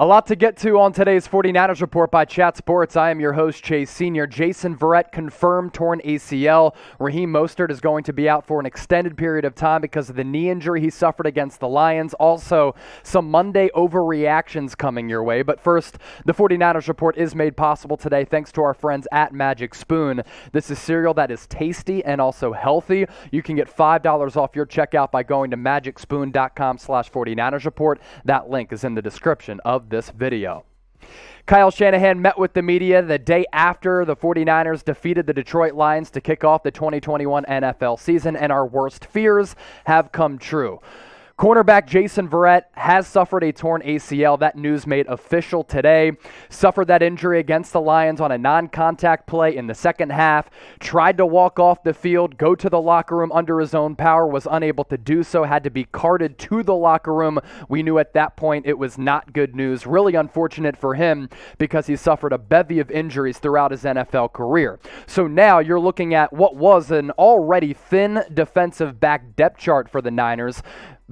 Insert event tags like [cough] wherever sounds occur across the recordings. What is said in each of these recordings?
A lot to get to on today's 49ers report by Chat Sports. I am your host, Chase Senior. Jason Verrett confirmed torn ACL. Raheem Mostert is going to be out for an extended period of time because of the knee injury he suffered against the Lions. Also, some Monday overreactions coming your way. But first, the 49ers report is made possible today thanks to our friends at Magic Spoon. This is cereal that is tasty and also healthy. You can get $5 off your checkout by going to magicspoon.com slash 49ers report. That link is in the description of this video. Kyle Shanahan met with the media the day after the 49ers defeated the Detroit Lions to kick off the 2021 NFL season, and our worst fears have come true. Cornerback Jason Verrett has suffered a torn ACL. That news made official today. Suffered that injury against the Lions on a non contact play in the second half. Tried to walk off the field, go to the locker room under his own power, was unable to do so, had to be carted to the locker room. We knew at that point it was not good news. Really unfortunate for him because he suffered a bevy of injuries throughout his NFL career. So now you're looking at what was an already thin defensive back depth chart for the Niners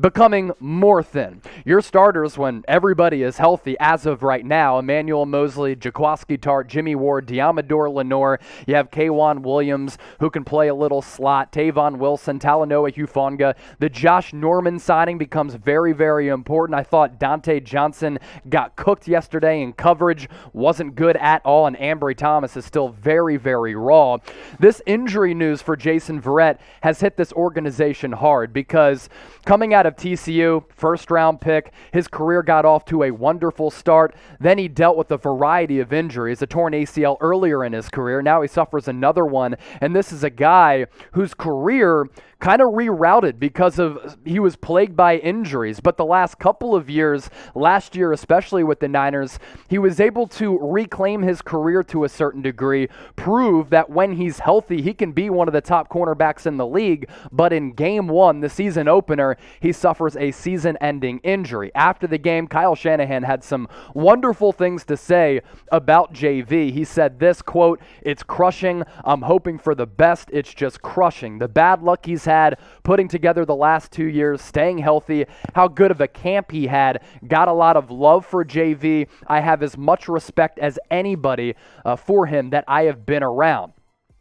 becoming more thin. Your starters, when everybody is healthy as of right now, Emmanuel Moseley, Jaquiski Tartt, Jimmy Ward, Deommodore Lenoir. You have K'Waun Williams, who can play a little slot, Tavon Wilson, Talanoa Hufanga. The Josh Norman signing becomes very, very important. I thought Dontae Johnson got cooked yesterday in coverage, wasn't good at all, and Ambry Thomas is still very, very raw. This injury news for Jason Verrett has hit this organization hard because coming out of TCU, first round pick. His career got off to a wonderful start. Then he dealt with a variety of injuries, a torn ACL earlier in his career. Now he suffers another one. And this is a guy whose career kind of rerouted because of he was plagued by injuries. But the last couple of years, last year especially with the Niners, he was able to reclaim his career to a certain degree, prove that when he's healthy, he can be one of the top cornerbacks in the league. But in game one, the season opener, he suffers a season ending injury. After the game, Kyle Shanahan had some wonderful things to say about JV. He said this quote, It's crushing. I'm hoping for the best. It's just crushing. The bad luck he's had putting together the last two years, staying healthy, how good of a camp he had. Got a lot of love for JV. I have as much respect as anybody uh, for him that I have been around.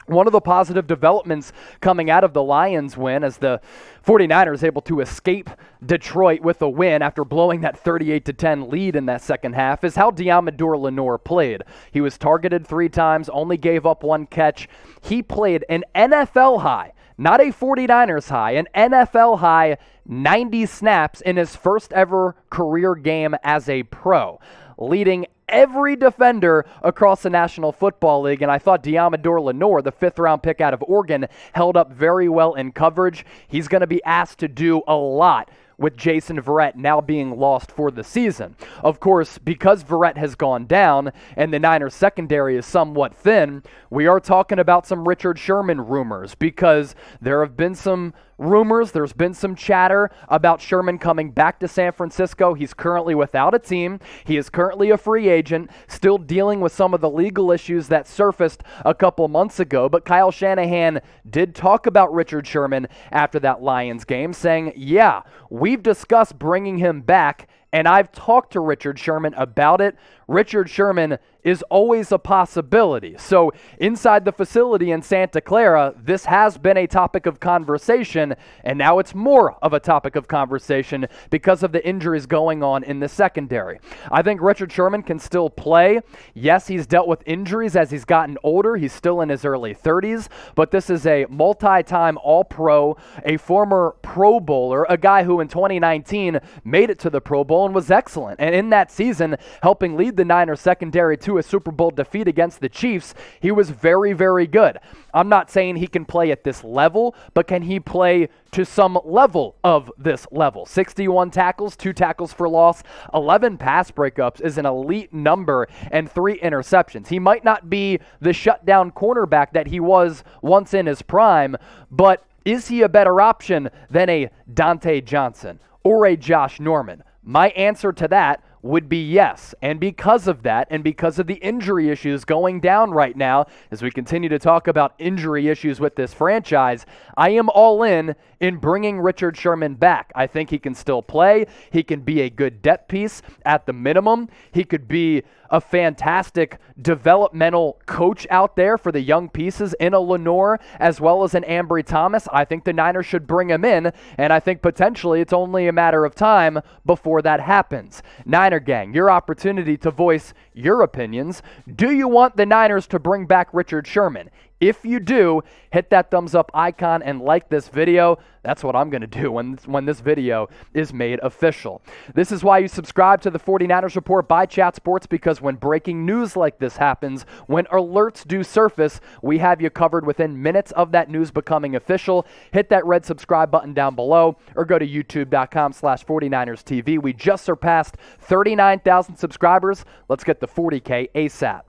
One of the positive developments coming out of the Lions win as the 49ers able to escape Detroit with a win after blowing that 38 to 10 lead in that second half is how Deommodore Lenoir played. He was targeted 3 times, only gave up one catch. He played an NFL high not a 49ers high, an NFL high 90 snaps in his first ever career game as a pro, leading every defender across the National Football League. And I thought Deommodore Lenoir, the fifth round pick out of Oregon, held up very well in coverage. He's going to be asked to do a lot with Jason Verrett now being lost for the season. Of course, because Verrett has gone down and the Niners secondary is somewhat thin, we are talking about some Richard Sherman rumors because there have been some rumors, there's been some chatter about Sherman coming back to San Francisco. He's currently without a team. He is currently a free agent, still dealing with some of the legal issues that surfaced a couple months ago. But Kyle Shanahan did talk about Richard Sherman after that Lions game, saying, Yeah, we've discussed bringing him back and I've talked to Richard Sherman about it. Richard Sherman is always a possibility. So, inside the facility in Santa Clara, this has been a topic of conversation, and now it's more of a topic of conversation because of the injuries going on in the secondary. I think Richard Sherman can still play. Yes, he's dealt with injuries as he's gotten older. He's still in his early 30s, but this is a multi time All Pro, a former Pro Bowler, a guy who in 2019 made it to the Pro Bowl and was excellent. And in that season, helping lead the Niners secondary to a Super Bowl defeat against the Chiefs, he was very, very good. I'm not saying he can play at this level, but can he play to some level of this level? 61 tackles, two tackles for loss, 11 pass breakups is an elite number, and three interceptions. He might not be the shutdown cornerback that he was once in his prime, but is he a better option than a Dontae Johnson or a Josh Norman? My answer to that would be yes. And because of that, and because of the injury issues going down right now, as we continue to talk about injury issues with this franchise, I am all in in bringing Richard Sherman back. I think he can still play. He can be a good depth piece at the minimum. He could be a fantastic developmental coach out there for the young pieces in a Lenoir as well as an Ambry Thomas. I think the Niners should bring him in, and I think potentially it's only a matter of time before that happens. Niner Gang, your opportunity to voice your opinions. Do you want the Niners to bring back Richard Sherman? If you do, hit that thumbs up icon and like this video. That's what I'm going to do when, when this video is made official. This is why you subscribe to the 49ers Report by Chat Sports because when breaking news like this happens, when alerts do surface, we have you covered within minutes of that news becoming official. Hit that red subscribe button down below or go to youtube.com slash 49ers TV. We just surpassed 39,000 subscribers. Let's get the 40K ASAP.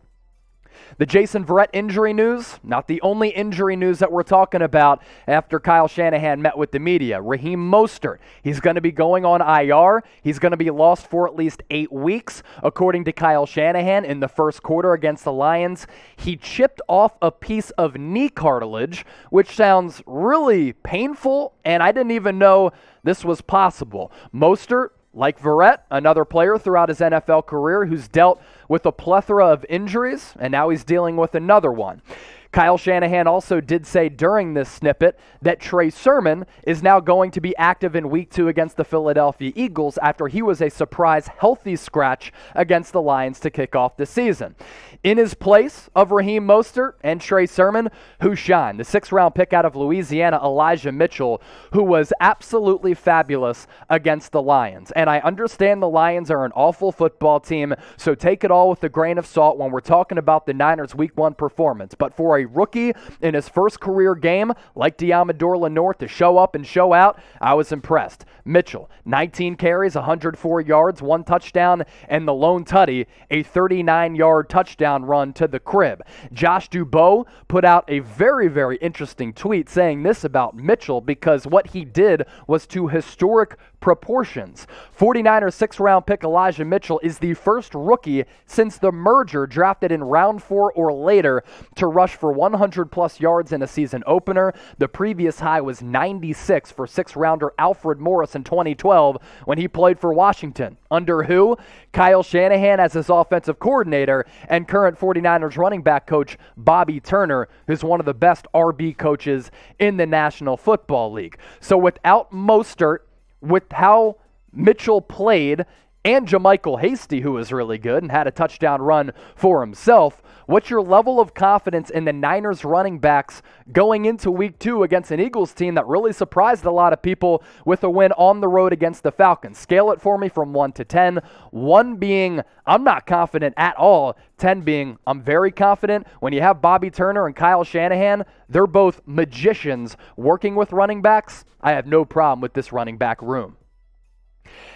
The Jason Verrett injury news, not the only injury news that we're talking about after Kyle Shanahan met with the media. Raheem Mostert, he's going to be going on IR. He's going to be lost for at least eight weeks, according to Kyle Shanahan in the first quarter against the Lions. He chipped off a piece of knee cartilage, which sounds really painful, and I didn't even know this was possible. Mostert like Verrett, another player throughout his NFL career who's dealt with a plethora of injuries, and now he's dealing with another one. Kyle Shanahan also did say during this snippet that Trey Sermon is now going to be active in week two against the Philadelphia Eagles after he was a surprise healthy scratch against the Lions to kick off the season. In his place of Raheem Mostert and Trey Sermon, who shined? The sixth round pick out of Louisiana, Elijah Mitchell, who was absolutely fabulous against the Lions. And I understand the Lions are an awful football team, so take it all with a grain of salt when we're talking about the Niners' week one performance. But for a rookie in his first career game, like Deommodore Lenoir, to show up and show out, I was impressed. Mitchell, 19 carries, 104 yards, one touchdown, and the lone tutty, a 39 yard touchdown run to the crib. Josh Dubow put out a very, very interesting tweet saying this about Mitchell because what he did was to historic proportions. 49ers six round pick Elijah Mitchell is the first rookie since the merger drafted in round four or later to rush for 100 plus yards in a season opener. The previous high was 96 for six rounder Alfred Morris in 2012 when he played for Washington. Under who? Kyle Shanahan as his offensive coordinator and current 49ers running back coach Bobby Turner, who's one of the best RB coaches in the National Football League. So without Mostert, with how Mitchell played and JaMycal Hasty, who was really good and had a touchdown run for himself. What's your level of confidence in the Niners running backs going into week two against an Eagles team that really surprised a lot of people with a win on the road against the Falcons? Scale it for me from one to 10. One being, I'm not confident at all. 10 being, I'm very confident. When you have Bobby Turner and Kyle Shanahan, they're both magicians working with running backs. I have no problem with this running back room.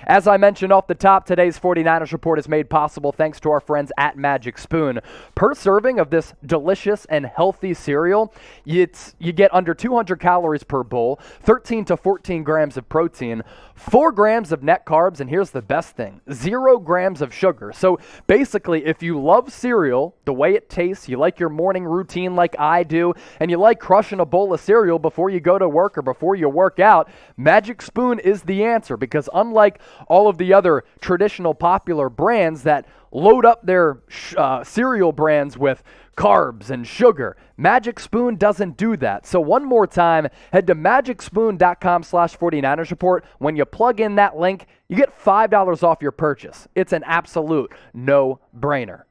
As I mentioned off the top, today's 49ers report is made possible thanks to our friends at Magic Spoon. Per serving of this delicious and healthy cereal, it's, you get under 200 calories per bowl, 13 to 14 grams of protein, 4 grams of net carbs, and here's the best thing 0 grams of sugar. So basically, if you love cereal, the way it tastes, you like your morning routine like I do, and you like crushing a bowl of cereal before you go to work or before you work out, Magic Spoon is the answer because unlike all of the other traditional popular brands that load up their uh, cereal brands with carbs and sugar. Magic Spoon doesn't do that. So one more time, head to magicspoon.com slash 49ers report. When you plug in that link, you get $5 off your purchase. It's an absolute no-brainer.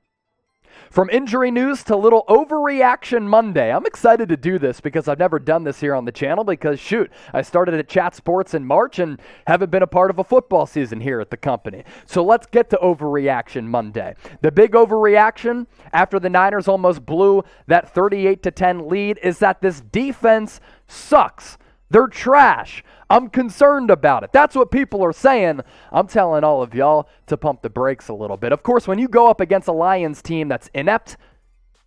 From injury news to little overreaction Monday. I'm excited to do this because I've never done this here on the channel because, shoot, I started at Chat Sports in March and haven't been a part of a football season here at the company. So let's get to overreaction Monday. The big overreaction after the Niners almost blew that 38 to 10 lead is that this defense sucks. They're trash. I'm concerned about it. That's what people are saying. I'm telling all of y'all to pump the brakes a little bit. Of course, when you go up against a Lions team that's inept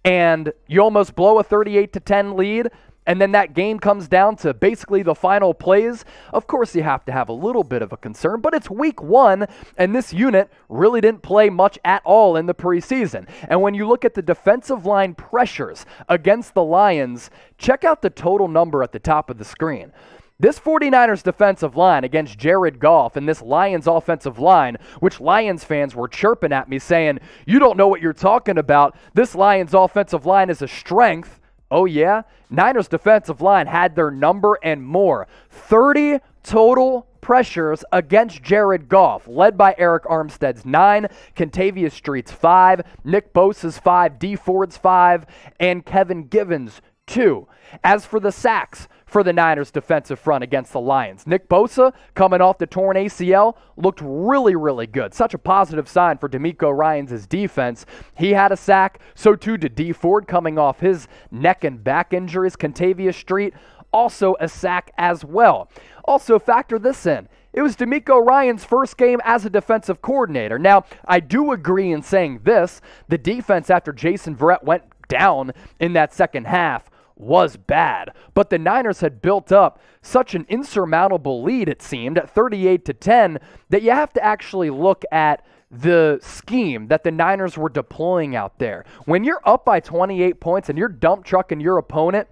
and you almost blow a 38 to 10 lead, and then that game comes down to basically the final plays, of course you have to have a little bit of a concern, but it's week one, and this unit really didn't play much at all in the preseason. And when you look at the defensive line pressures against the Lions, check out the total number at the top of the screen. This 49ers defensive line against Jared Goff and this Lions offensive line, which Lions fans were chirping at me saying, You don't know what you're talking about. This Lions offensive line is a strength. Oh, yeah? Niners defensive line had their number and more. 30 total pressures against Jared Goff, led by Arik Armstead's nine, Kentavius Street's five, Nick Bosa's five, Dee Ford's five, and Kevin Givens two. As for the sacks, for the Niners defensive front against the Lions. Nick Bosa, coming off the torn ACL, looked really, really good. Such a positive sign for DeMeco Ryans' defense. He had a sack, so too did Dee Ford coming off his neck and back injuries. Kentavius Street, also a sack as well. Also, factor this in. It was DeMeco Ryans' first game as a defensive coordinator. Now, I do agree in saying this. The defense after Jason Verrett went down in that second half was bad. But the Niners had built up such an insurmountable lead, it seemed, at 38 to 10, that you have to actually look at the scheme that the Niners were deploying out there. When you're up by 28 points and you're dump trucking your opponent,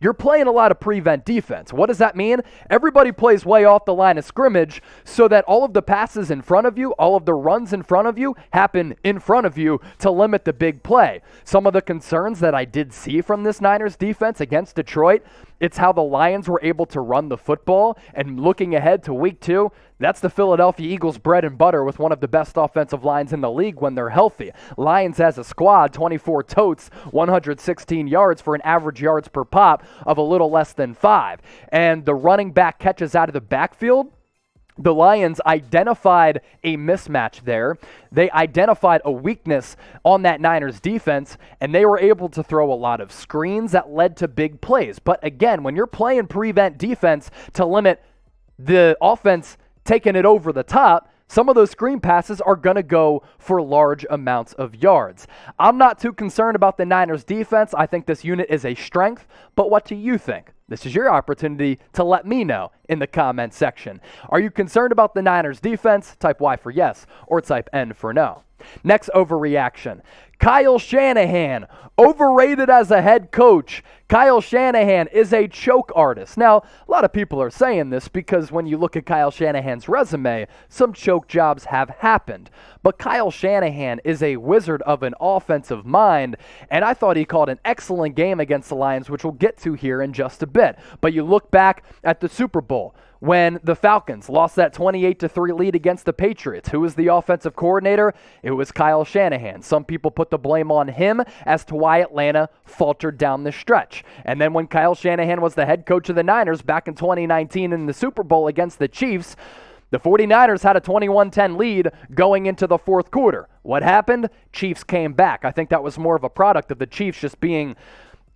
you're playing a lot of prevent defense. What does that mean? Everybody plays way off the line of scrimmage so that all of the passes in front of you, all of the runs in front of you happen in front of you to limit the big play. Some of the concerns that I did see from this Niners defense against Detroit it's how the Lions were able to run the football. And looking ahead to week two, that's the Philadelphia Eagles' bread and butter with one of the best offensive lines in the league when they're healthy. Lions as a squad, 24 totes, 116 yards for an average yards per pop of a little less than five. And the running back catches out of the backfield the Lions identified a mismatch there. They identified a weakness on that Niners defense, and they were able to throw a lot of screens that led to big plays. But again, when you're playing prevent defense to limit the offense taking it over the top, some of those screen passes are going to go for large amounts of yards. I'm not too concerned about the Niners defense. I think this unit is a strength, but what do you think? This is your opportunity to let me know in the comment section. Are you concerned about the Niners defense? Type Y for yes or type N for no. Next overreaction. Kyle Shanahan, overrated as a head coach. Kyle Shanahan is a choke artist. Now, a lot of people are saying this because when you look at Kyle Shanahan's resume, some choke jobs have happened. But Kyle Shanahan is a wizard of an offensive mind, and I thought he called an excellent game against the Lions, which we'll get to here in just a bit. But you look back at the Super Bowl when the Falcons lost that 28 to 3 lead against the Patriots. Who was the offensive coordinator? It was Kyle Shanahan. Some people put the blame on him as to why Atlanta faltered down the stretch. And then when Kyle Shanahan was the head coach of the Niners back in 2019 in the Super Bowl against the Chiefs, the 49ers had a 21 10 lead going into the fourth quarter. What happened? Chiefs came back. I think that was more of a product of the Chiefs just being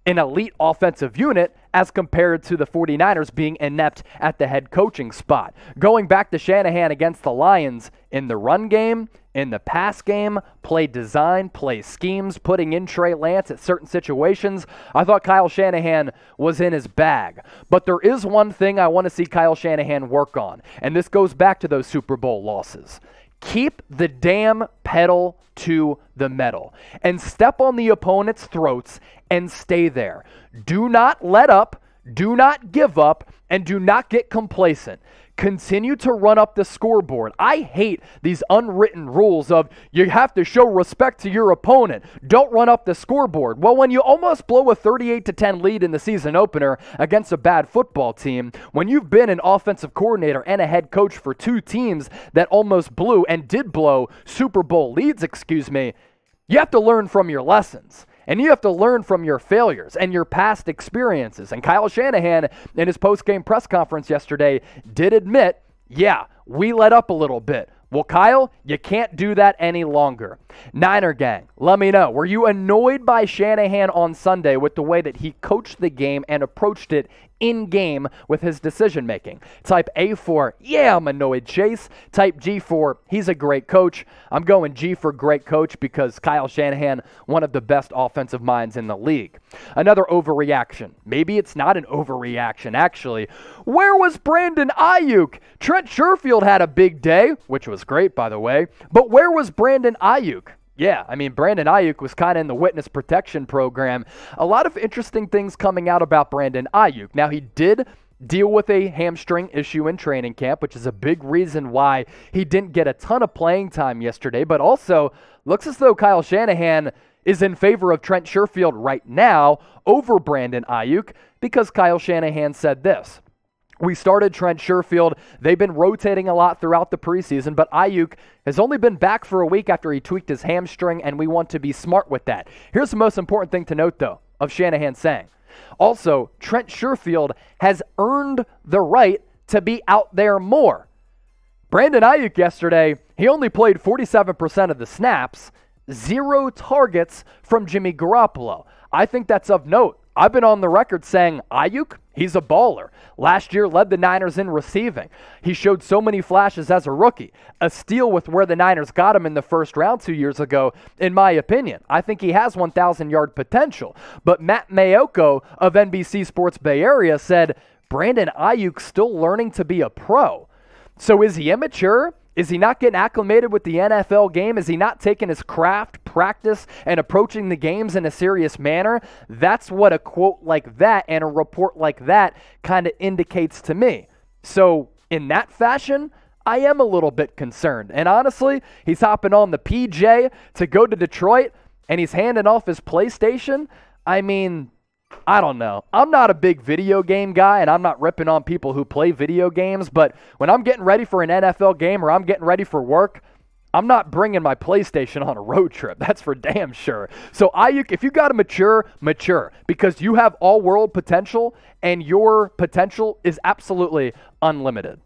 an elite offensive unit as compared to the 49ers being inept at the head coaching spot. Going back to Shanahan against the Lions in the run game, in the pass game, play design, play schemes, putting in Trey Lance at certain situations, I thought Kyle Shanahan was in his bag. But there is one thing I want to see Kyle Shanahan work on, and this goes back to those Super Bowl losses. Keep the damn pedal to the metal and step on the opponent's throats and stay there. Do not let up, do not give up, and do not get complacent continue to run up the scoreboard. I hate these unwritten rules of you have to show respect to your opponent. Don't run up the scoreboard. Well, when you almost blow a 38 to 10 lead in the season opener against a bad football team, when you've been an offensive coordinator and a head coach for two teams that almost blew and did blow Super Bowl leads, excuse me, you have to learn from your lessons. And you have to learn from your failures and your past experiences. And Kyle Shanahan, in his post game press conference yesterday, did admit, yeah, we let up a little bit. Well, Kyle, you can't do that any longer. Niner gang, let me know. Were you annoyed by Shanahan on Sunday with the way that he coached the game and approached it in game with his decision making. Type A for, yeah, I'm annoyed, Chase. Type G for, he's a great coach. I'm going G for great coach because Kyle Shanahan, one of the best offensive minds in the league. Another overreaction. Maybe it's not an overreaction, actually. Where was Brandon Aiyuk? Trent Sherfield had a big day, which was great, by the way, but where was Brandon Aiyuk? Yeah, I mean, Brandon Aiyuk was kind of in the witness protection program. A lot of interesting things coming out about Brandon Aiyuk. Now, he did deal with a hamstring issue in training camp, which is a big reason why he didn't get a ton of playing time yesterday, but also looks as though Kyle Shanahan is in favor of Trent Sherfield right now over Brandon Aiyuk because Kyle Shanahan said this. We started Trent Sherfield. They've been rotating a lot throughout the preseason, but Aiyuk has only been back for a week after he tweaked his hamstring, and we want to be smart with that. Here's the most important thing to note, though, of Shanahan saying. Also, Trent Sherfield has earned the right to be out there more. Brandon Aiyuk yesterday, he only played 47% of the snaps, zero targets from Jimmy Garoppolo. I think that's of note. I've been on the record saying Aiyuk, he's a baller. Last year led the Niners in receiving. He showed so many flashes as a rookie. A steal with where the Niners got him in the first round 2 years ago in my opinion. I think he has 1000 yard potential. But Matt Maiocco of NBC Sports Bay Area said Brandon Aiyuk still learning to be a pro. So is he immature? Is he not getting acclimated with the NFL game? Is he not taking his craft, practice, and approaching the games in a serious manner? That's what a quote like that and a report like that kind of indicates to me. So, in that fashion, I am a little bit concerned. And honestly, he's hopping on the PJ to go to Detroit and he's handing off his PlayStation. I mean, I don't know. I'm not a big video game guy, and I'm not ripping on people who play video games, but when I'm getting ready for an NFL game or I'm getting ready for work, I'm not bringing my PlayStation on a road trip. [laughs] That's for damn sure. So, Aiyuk, if you got to mature, mature because you have all world potential, and your potential is absolutely unlimited.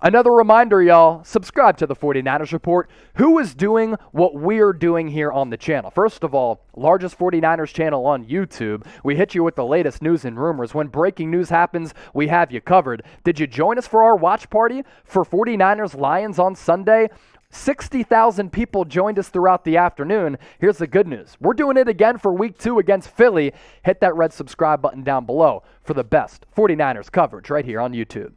Another reminder, y'all subscribe to the 49ers Report. Who is doing what we're doing here on the channel? First of all, largest 49ers channel on YouTube. We hit you with the latest news and rumors. When breaking news happens, we have you covered. Did you join us for our watch party for 49ers Lions on Sunday? 60,000 people joined us throughout the afternoon. Here's the good news we're doing it again for week two against Philly. Hit that red subscribe button down below for the best 49ers coverage right here on YouTube.